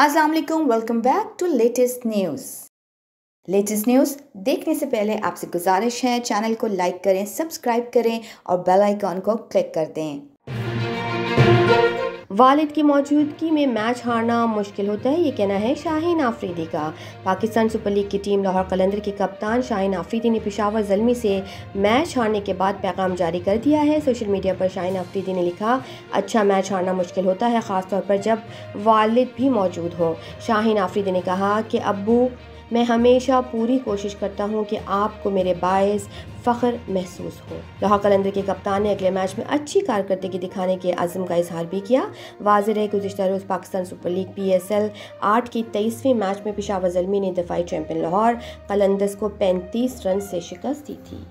अस्सलाम welcome back to latest news latest news देखने से पहले आपसे गुजारिश है चैनल को लाइक करें सब्सक्राइब करें और बेल आइकॉन को क्लिक कर दें। वालिद की मौजूदगी में मैच हारना मुश्किल होता है, ये कहना है शाहीन आफरीदी का। पाकिस्तान सुपर लीग की टीम लाहौर कलंदर के कप्तान शाहीन आफरीदी ने पिशावर जलमी से मैच हारने के बाद पैगाम जारी कर दिया है। सोशल मीडिया पर शाहीन आफरीदी ने लिखा अच्छा मैच हारना मुश्किल होता है, ख़ासतौर पर जब वालिद भी मौजूद हो। शाहीन आफरीदी ने कहा कि अबू मैं हमेशा पूरी कोशिश करता हूँ कि आपको मेरे बायस फ़ख्र महसूस हो। लाहौर कलंदर के कप्तान ने अगले मैच में अच्छी कारकर्दगी दिखाने के आज़म का इजहार भी किया। वाजर है, गुजशत रोज़ Pakistan super league P S L आठ की तेईसवीं मैच में पिशावर जलमी ने दफाई चैम्पियन लाहौर। कलंदस को पैंतीस रन से शिकस्त दी थी।